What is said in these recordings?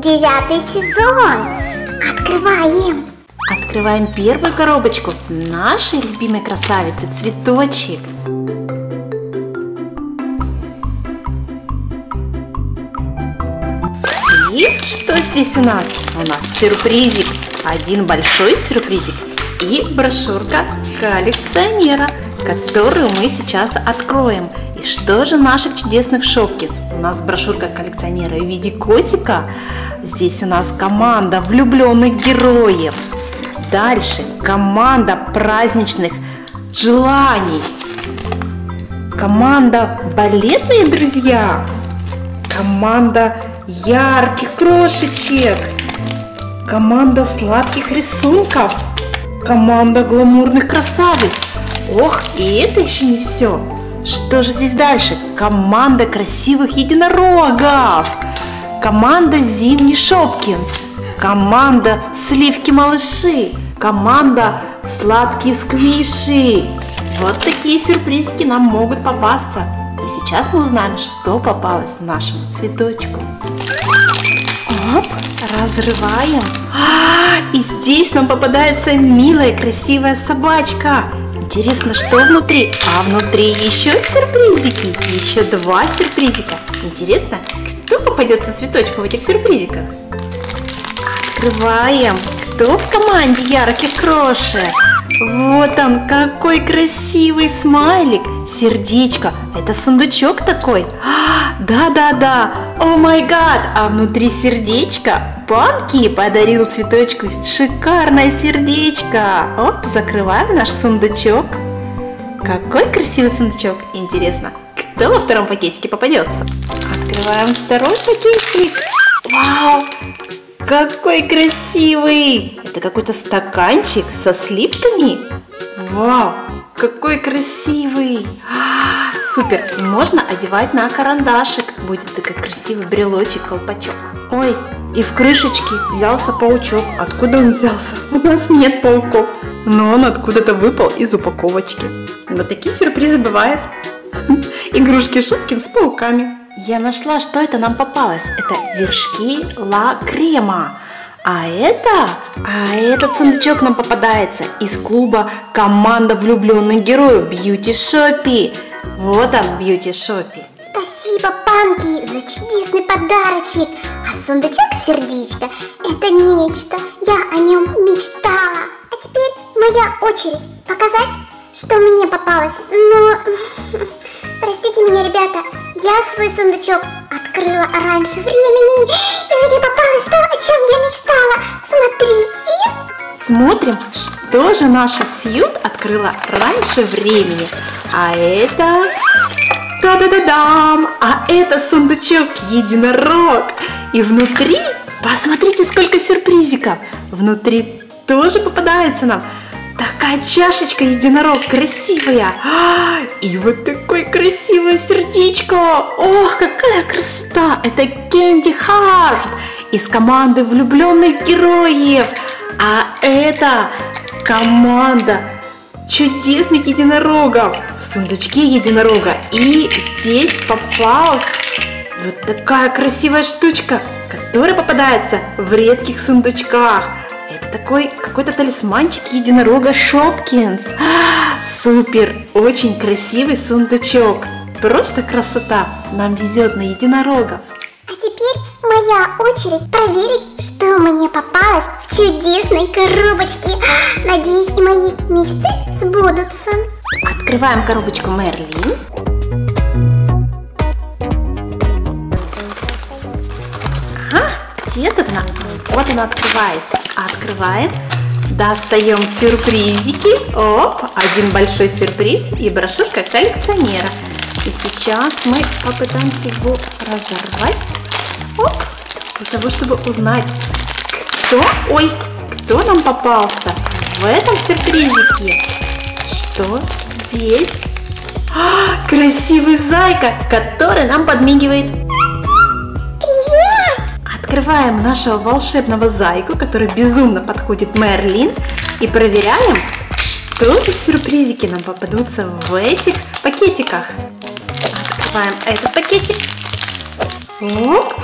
девятый сезон. Открываем! Открываем первую коробочку нашей любимой красавицы цветочек. И что здесь у нас? У нас сюрпризик. Один большой сюрпризик и брошюрка коллекционера, которую мы сейчас откроем. И что же наших чудесных шопкинс? У нас брошюрка коллекционера в виде котика. Здесь у нас команда влюбленных героев. Дальше команда праздничных желаний. Команда балетные друзья. Команда ярких крошечек. Команда сладких рисунков. Команда гламурных красавиц. Ох, и это еще не все. Что же здесь дальше? Команда красивых единорогов. Команда Зимний Шопкинс. Команда Сливки-малыши. Команда Сладкие сквиши. Вот такие сюрпризики нам могут попасться. И сейчас мы узнаем, что попалось нашему цветочку. Оп, разрываем. А, и здесь нам попадается милая, красивая собачка. Интересно, что внутри? А внутри еще сюрпризики. Еще два сюрпризика. Интересно, кто попадется цветочку в этих сюрпризиках? Открываем. Кто в команде ярких крошек? Вот он, какой красивый смайлик. Сердечко. Это сундучок такой. Да-да-да. О май гад. А внутри сердечко. Панки подарил цветочку шикарное сердечко. Оп, закрываем наш сундучок. Какой красивый сундучок. Интересно, кто во втором пакетике попадется? Открываем второй пакетик. Вау, какой красивый! Это какой-то стаканчик со сливками? Вау, какой красивый! А, супер! Можно одевать на карандашик. Будет такой красивый брелочек, колпачок. Ой, и в крышечке взялся паучок. Откуда он взялся? У нас нет пауков. Но он откуда-то выпал из упаковочки. Вот такие сюрпризы бывают. Игрушки Шуткин с пауками. Я нашла, что это нам попалось. Это вершки ла крема. А это, а этот сундучок нам попадается из клуба «Команда влюбленных героев Бьюти Шоппи». Вот он, Бьюти Шоппи. Спасибо, Панки, за чудесный подарочек. А сундучок сердечко – это нечто. Я о нем мечтала. А теперь моя очередь показать, что мне попалось. Но, простите меня, ребята, я свой сундучок открыла раньше времени, и мне попалось то, о чем я мечтала. Смотрите! Смотрим, что же наша Сьют открыла раньше времени. А это... Та-да-да-дам! А это сундучок единорог. И внутри, посмотрите, сколько сюрпризиков. Внутри тоже попадается нам Такая чашечка единорог красивая. А, и вот такое красивое сердечко. Ох, какая красота. Это Кенди Харт из команды влюбленных героев. Это команда чудесных единорогов в сундучке единорога. И здесь попалась вот такая красивая штучка, которая попадается в редких сундучках. Это такой какой-то талисманчик единорога Шопкинс. Супер! Очень красивый сундучок. Просто красота. Нам везет на единорогов. А теперь моя очередь проверить, что мне попалось в чудесной коробочке. Надеюсь, и мои мечты сбудутся. Открываем коробочку Мерлин. Ага, где тут она? Вот она открывается. Открываем. Достаем сюрпризики. Оп, один большой сюрприз и брошюрка коллекционера. И сейчас мы попытаемся его разорвать. Оп, для того, чтобы узнать, кто, ой, кто нам попался в этом сюрпризике. Что здесь? А, красивый зайка, который нам подмигивает. Открываем нашего волшебного зайку, который безумно подходит Мерлин. И проверяем, что за сюрпризики нам попадутся в этих пакетиках. Открываем этот пакетик. Оп.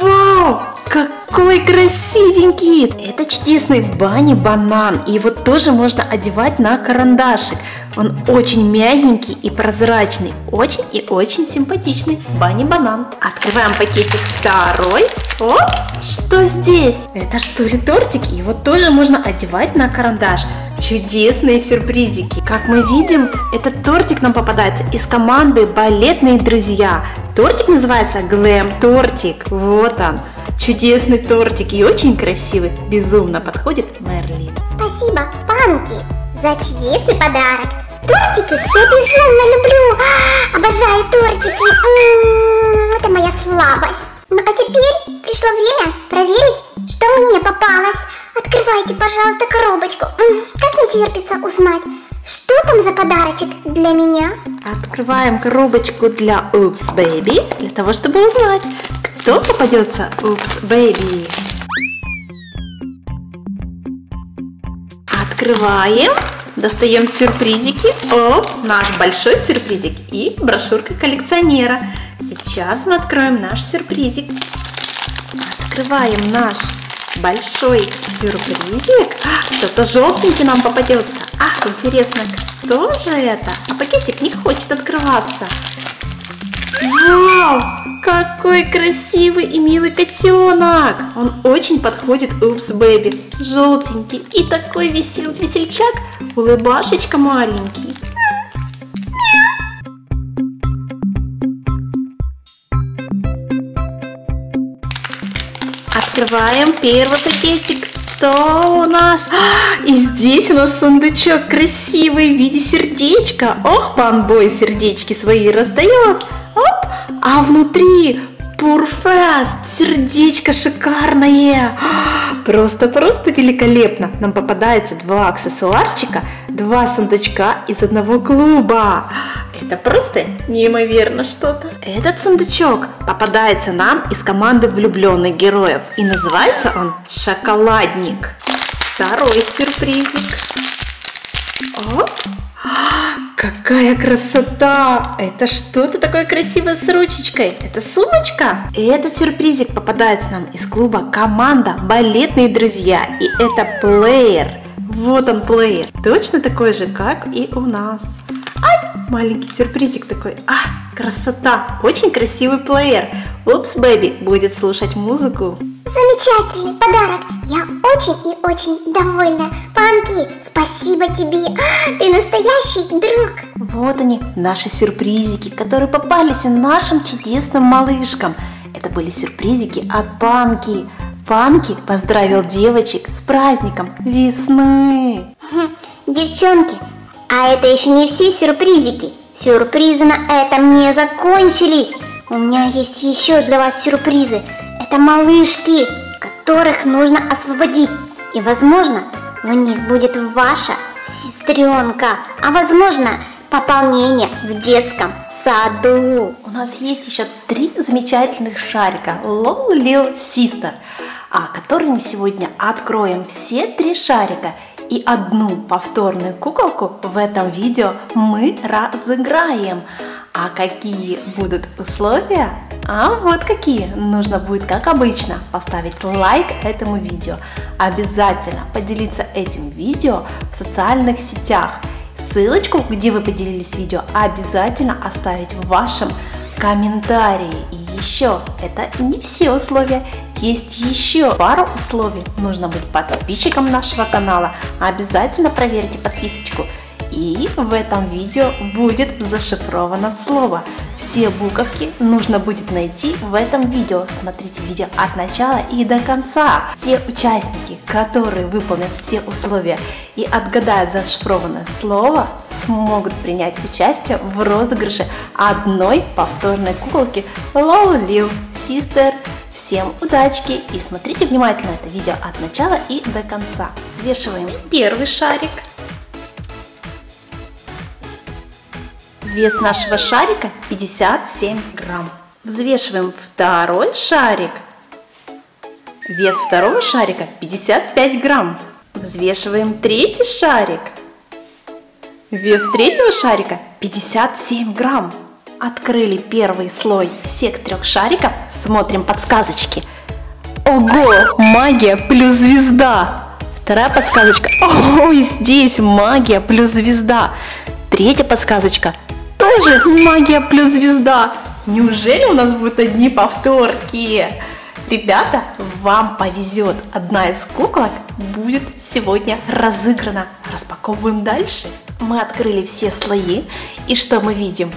Вау! Какой красивенький! Это чудесный бани банан. И его тоже можно одевать на карандашик. Он очень мягенький и прозрачный. Очень и очень симпатичный. Бани банан. Открываем пакетик второй. О, что здесь? Это что ли тортик? Его тоже можно одевать на карандаш. Чудесные сюрпризики. Как мы видим, этот тортик нам попадается из команды «Балетные друзья». Тортик называется Глэм Тортик. Вот он. Чудесный тортик и очень красивый. Безумно подходит Мерлин. Спасибо, Панки, за чудесный подарок. Тортики я безумно люблю. Обожаю тортики. Это моя слабость. Ну а теперь пришло время проверить, что мне попалось. Открывайте, пожалуйста, коробочку. Как не терпится узнать, что там за подарочек для меня? Открываем коробочку для Oops Baby для того, чтобы узнать, кто попадется Oops Baby. Открываем, достаем сюрпризики. О, наш большой сюрпризик и брошюрка коллекционера. Сейчас мы откроем наш сюрпризик. Открываем наш большой сюрпризик. Кто-то желтенький нам попадется. Ах, интересно, кто же это? А пакетик не хочет открываться. Вау! Какой красивый и милый котенок! Он очень подходит Упс Бэби. Желтенький и такой весел весельчак, улыбашечка маленький. Открываем первый пакетик. Что у нас? А, И здесь у нас сундучок красивый в виде сердечка. Ох, панбой сердечки свои раздает. Оп, а внутри Пурфест, сердечко шикарное. А, Просто-просто великолепно. Нам попадается два аксессуарчика, два сундучка из одного клуба. Это просто неимоверно что-то. Этот сундучок попадается нам из команды влюбленных героев. И называется он «Шоколадник». Второй сюрпризик. Оп. Какая красота! Это что-то такое красивое с ручечкой. Это сумочка. И этот сюрпризик попадается нам из клуба команда «Балетные друзья». И это плеер. Вот он плеер. Точно такой же, как и у нас. Ай, маленький сюрпризик такой. А, красота. Очень красивый плеер. Упс, бэби будет слушать музыку. Замечательный подарок. Я очень и очень довольна. Панки, спасибо тебе. А, Ты настоящий друг. Вот они, наши сюрпризики, которые попались нашим чудесным малышкам. Это были сюрпризики от Панки. Панки поздравил девочек с праздником весны. Хм, Девчонки, а это еще не все сюрпризики. Сюрпризы на этом не закончились. У меня есть еще для вас сюрпризы. Это малышки, которых нужно освободить. И, возможно, в них будет ваша сестренка. А возможно, пополнение в детском саду. У нас есть еще три замечательных шарика Lol Lil Sister, а которые мы сегодня откроем все три шарика и одну повторную куколку в этом видео мы разыграем. А какие будут условия? А вот какие. Нужно будет, как обычно, поставить лайк этому видео. Обязательно поделиться этим видео в социальных сетях. Ссылочку, где вы поделились видео, обязательно оставить в вашем комментарии. Еще, это не все условия, есть еще пару условий. Нужно быть подписчиком нашего канала, обязательно проверьте подписочку. И в этом видео будет зашифровано слово. Все буковки нужно будет найти в этом видео. Смотрите видео от начала и до конца. Те участники, которые выполнят все условия и отгадают зашифрованное слово, смогут принять участие в розыгрыше одной повторной куколки Low Lil Sister. Всем удачки и смотрите внимательно это видео от начала и до конца. Взвешиваем первый шарик. Вес нашего шарика 57 грамм. Взвешиваем второй шарик. Вес второго шарика 55 грамм. Взвешиваем третий шарик. Вес третьего шарика 57 грамм. Открыли первый слой всех трех шариков, смотрим подсказочки. Ого, магия плюс звезда. Вторая подсказочка. Ой, здесь магия плюс звезда. Третья подсказочка. Тоже магия плюс звезда. Неужели у нас будут одни повторки? Ребята, вам повезет. Одна из куколок будет сегодня разыграна. Распаковываем дальше. Мы открыли все слои. И что мы видим?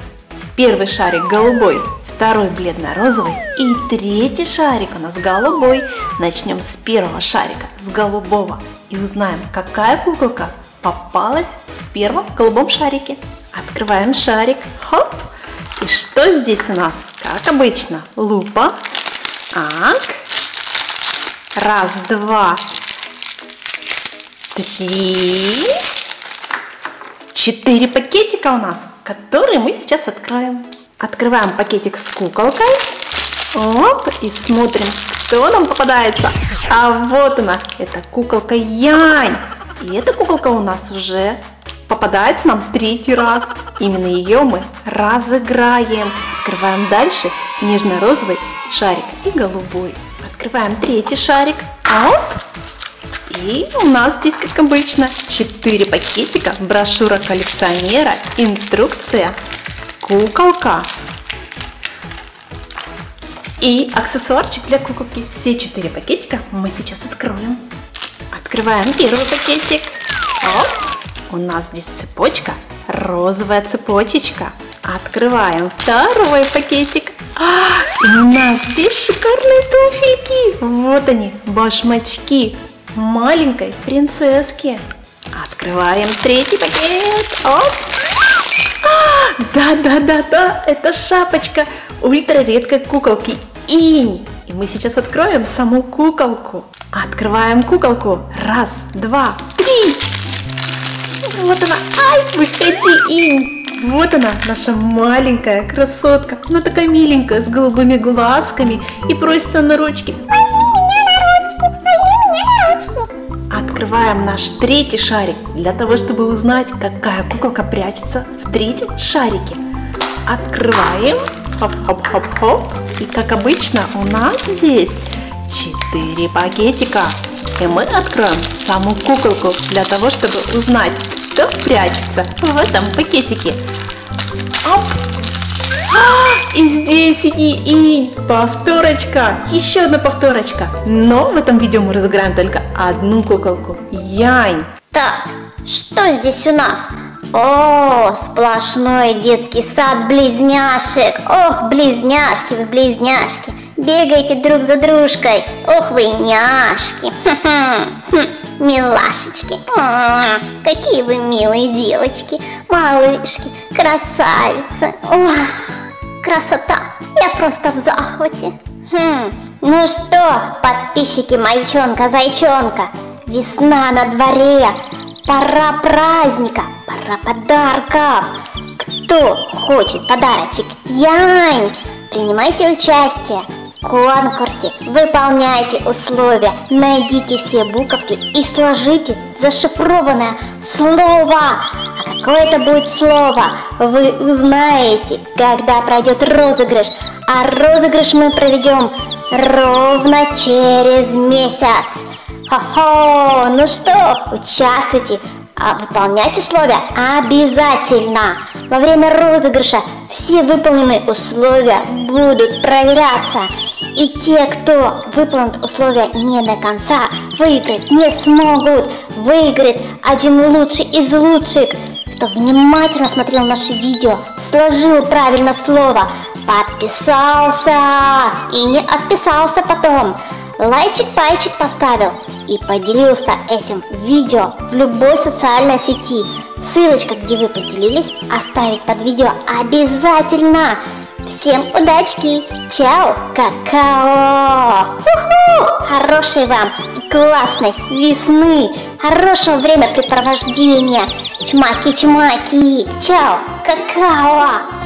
Первый шарик голубой, второй бледно-розовый и третий шарик у нас голубой. Начнем с первого шарика, с голубого. И узнаем, какая куколка попалась в первом голубом шарике. Открываем шарик. Хоп! И что здесь у нас? Как обычно, лупа. Так. Раз, два, три. Четыре пакетика у нас, которые мы сейчас откроем. Открываем пакетик с куколкой. Оп, и смотрим, кто нам попадается. А вот она, это куколка Янь. И эта куколка у нас уже попадается нам третий раз. Именно ее мы разыграем. Открываем дальше нежно-розовый шарик и голубой. Открываем третий шарик. Оп! И у нас здесь, как обычно, 4 пакетика, брошюра коллекционера, инструкция, куколка и аксессуарчик для куколки. Все 4 пакетика мы сейчас откроем. Открываем первый пакетик. Оп! У нас здесь цепочка, розовая цепочечка. Открываем второй пакетик. А, и у нас здесь шикарные туфельки. Вот они, башмачки маленькой принцесски. Открываем третий пакет. Оп. А, да, да, да, да, это шапочка ультра редкой куколки Инь. И мы сейчас откроем саму куколку. Открываем куколку. Раз, два, три. Вот она. Ай, выходи, Инь. Вот она, наша маленькая красотка. Она такая миленькая, с голубыми глазками и просится на ручки. Открываем наш третий шарик для того, чтобы узнать, какая куколка прячется в третьем шарике. Открываем. Хоп-хоп-хоп-хоп. И как обычно у нас здесь 4 пакетика. И мы откроем саму куколку для того, чтобы узнать, кто прячется в этом пакетике. Оп! А, и здесь и, и повторочка, еще одна повторочка. Но в этом видео мы разыграем только одну куколку. Янь. Так, что здесь у нас? О, сплошной детский сад близняшек. Ох, близняшки вы, близняшки. Бегаете друг за дружкой. Ох вы няшки. Хм, милашечки. Какие вы милые девочки, малышки, красавицы. Ох, красота. Я просто в захвате. Хм, ну что, подписчики мальчонка-зайчонка, весна на дворе, пора праздника, пора подарков. Кто хочет подарочек? Янь, принимайте участие конкурсе выполняйте условия, найдите все буковки и сложите зашифрованное слово. Какое это будет слово, вы узнаете, когда пройдет розыгрыш. А розыгрыш мы проведем ровно через месяц. Хо-хо, ну что, участвуйте, а выполнять условия обязательно. Во время розыгрыша все выполненные условия будут проверяться. И те, кто выполнит условия не до конца, выиграть не смогут. Выиграет один лучший из лучших, кто внимательно смотрел наши видео, сложил правильно слово, подписался и не отписался потом лайчик-пальчик поставил и поделился этим видео в любой социальной сети. Ссылочка, где вы поделились, оставить под видео обязательно. Всем удачки! Чао, какао! У-ху! Хорошей вам классной весны! Хорошего времяпрепровождения! Чмаки-чмаки! Чао, какао!